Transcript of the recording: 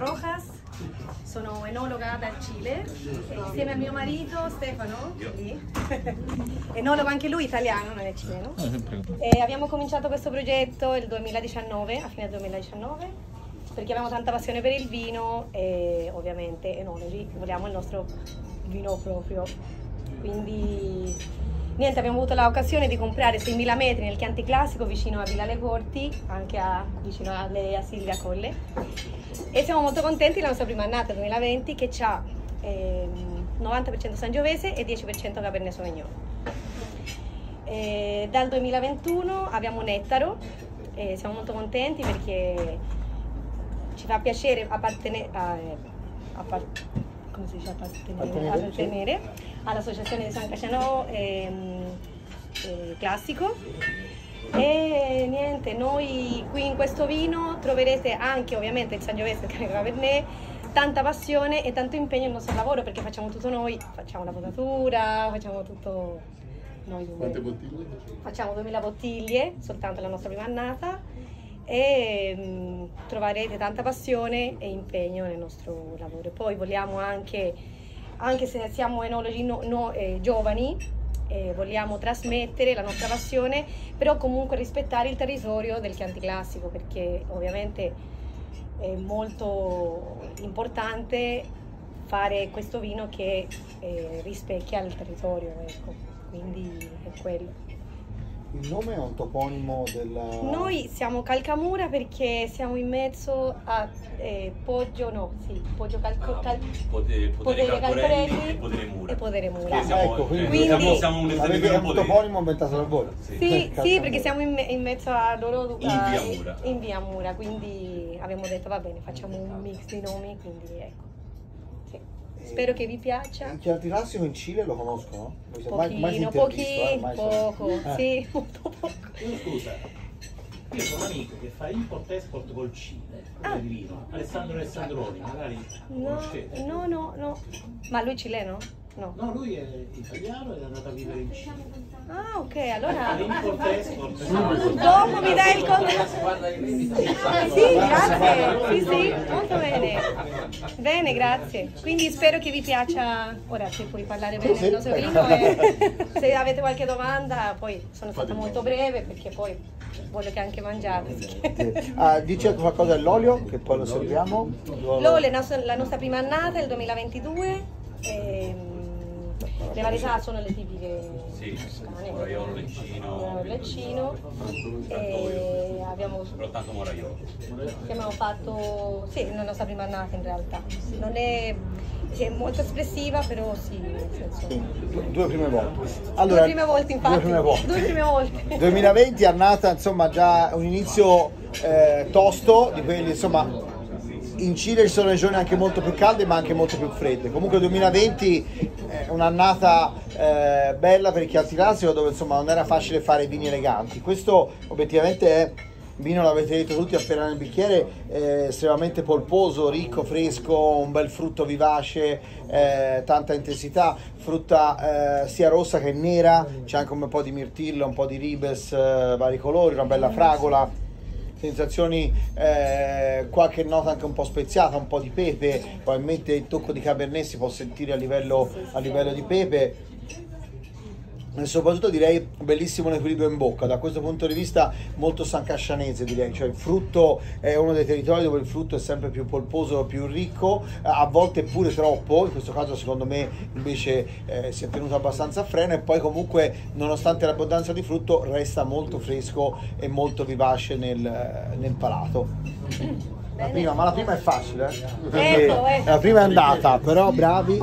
Rojas, sono enologa dal Cile insieme a mio marito Stefano, enologo anche lui italiano, non è cileno. E abbiamo cominciato questo progetto il 2019, a fine 2019 perché abbiamo tanta passione per il vino e ovviamente enologi, vogliamo il nostro vino proprio. Quindi niente, abbiamo avuto l'occasione di comprare 6.000 metri nel Chianti Classico vicino a Villa Le Corti, anche a, vicino a lei, a Silvia Colle. E siamo molto contenti della nostra prima annata 2020 che ha eh, 90% Sangiovese e 10% Cabernet Sauvignon. E dal 2021 abbiamo Nettaro e siamo molto contenti perché ci fa piacere appartenere, eh, appart come si dice appartenere, appartenere all'associazione di San Casciano ehm, eh, Classico e niente, noi qui in questo vino troverete anche ovviamente il Sangiovese che è Cabernet, tanta passione e tanto impegno nel nostro lavoro perché facciamo tutto noi, facciamo la potatura, facciamo tutto noi due. Quante bottiglie? Facciamo 2000 bottiglie, soltanto la nostra prima annata e mh, troverete tanta passione e impegno nel nostro lavoro. Poi vogliamo anche, anche se siamo enologi no, no, eh, giovani, eh, vogliamo trasmettere la nostra passione, però comunque rispettare il territorio del Chianti Classico, perché ovviamente è molto importante fare questo vino che eh, rispecchia il territorio, ecco. quindi è quello. Il nome è un toponimo della... Noi siamo Calcamura perché siamo in mezzo a eh, Poggio, no, sì, Poggio Calco, Ah, cal, Potere, potere Calcorelli Calcorelli e Potere Mura. e Podere Mura. Siamo, Ecco, quindi- cioè, siamo, Quindi- siamo un Avete un potere. toponimo inventato da voi? Sì. Sì, sì, perché siamo in, in mezzo a loro In via Mura. in via Mura, quindi abbiamo detto va bene, facciamo un mix di nomi, quindi ecco. Sì. Spero che vi piaccia. Il Chianti Classico in Cile lo conoscono? Mai- mai Pochino, eh, pochino, mai poco, Eh. sì, molto poco. Scusa, io ho un amico che fa import-export col Cile, Ah. vino, Alessandro Alessandroni, magari No, conoscete. no, no, no. Ma lui cileno? No. No, lui è italiano ed è andato a vivere in Cile. Ah, ok, allora... L'import-export. Dopo mi dai il contatto. Sì, grazie. Sì, sì, molto bene. Bene, grazie. Quindi spero che vi piaccia. Ora se puoi parlare bene Sì, del nostro vino e se avete qualche domanda, poi sono stata molto breve perché poi voglio che anche mangiate. Ah, dice qualcosa dell'olio che poi lo serviamo? L'Ole, la nostra prima annata, il 2022. ehm, le varietà sono le tipiche Sì, toscane. Moraiolo, Leccino. Moraiolo, Leccino. E abbiamo tanto Moraiolo. che abbiamo fatto, sì, la nostra prima annata in realtà. Non è, sì, è molto espressiva, però sì, nel senso. Due prime volte. due prime volte infatti. Due prime volte. Due prime volte. 2020 è annata insomma già un inizio eh, tosto di quelli insomma in Cile ci sono regioni anche molto più calde ma anche molto più fredde. Comunque 2020 è un'annata eh, bella per il Chianti Classico dove insomma non era facile fare vini eleganti. Questo obiettivamente è vino l'avete detto tutti appena nel bicchiere eh, estremamente polposo, ricco, fresco, un bel frutto vivace, eh, tanta intensità, frutta eh, sia rossa che nera, c'è anche un po' di mirtillo, un po' di ribes, eh, vari colori, una bella fragola, sensazioni, eh, qualche nota anche un po' speziata, un po' di pepe, probabilmente il tocco di Cabernet si può sentire a livello, a livello di pepe e soprattutto direi bellissimo l'equilibrio in bocca da questo punto di vista molto sancascianese direi cioè il frutto è uno dei territori dove il frutto è sempre più polposo più ricco a volte pure troppo in questo caso secondo me invece eh, si è tenuto abbastanza a freno e poi comunque nonostante l'abbondanza di frutto resta molto fresco e molto vivace nel, nel palato la prima, ma la prima è facile eh? Perché Ecco, ecco. la prima è andata però bravi.